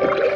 you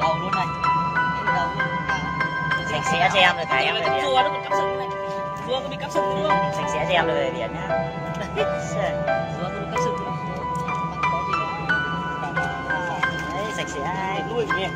đầu luôn này. Sạch sẽ cho em rồi thầy em rồi điện nó còn cắp sừng này. Vừa có bị cắp sừng luôn sạch sẽ cho em rồi điện nhá. Vừa có bị cắp sừng đấy sạch sẽ. Nuôi nhỉ.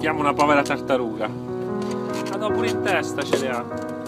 Aiutiamo una povera tartaruga. Ah no, pure in testa ce le ha.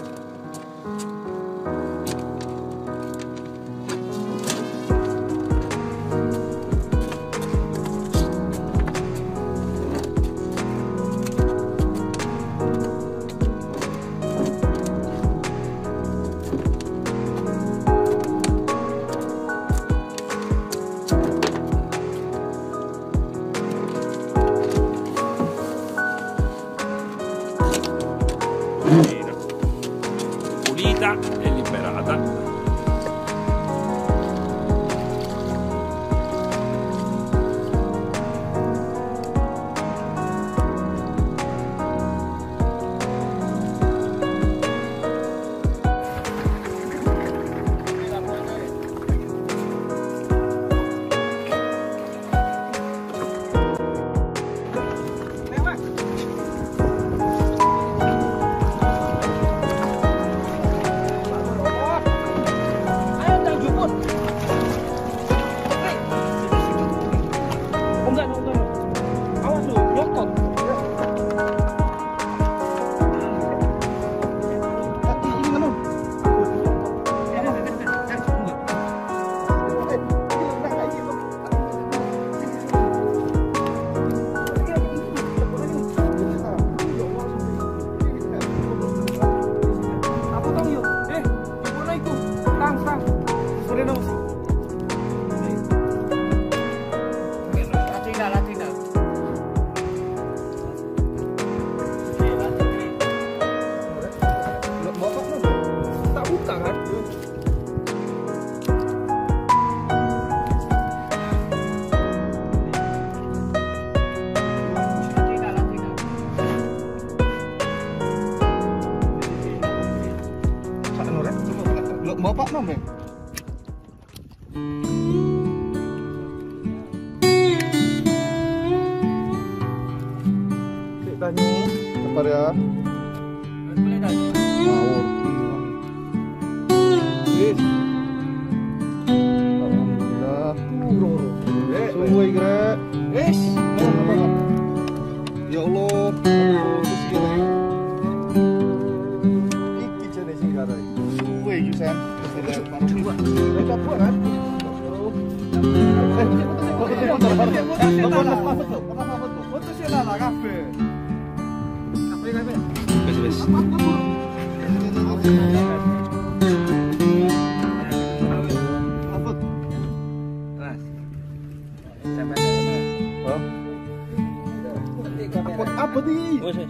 biro-biro. Sungguh kira. Wis, Ya Allah, terus gini. Iki jenis sing buat kan? 好。阿伯的。不是。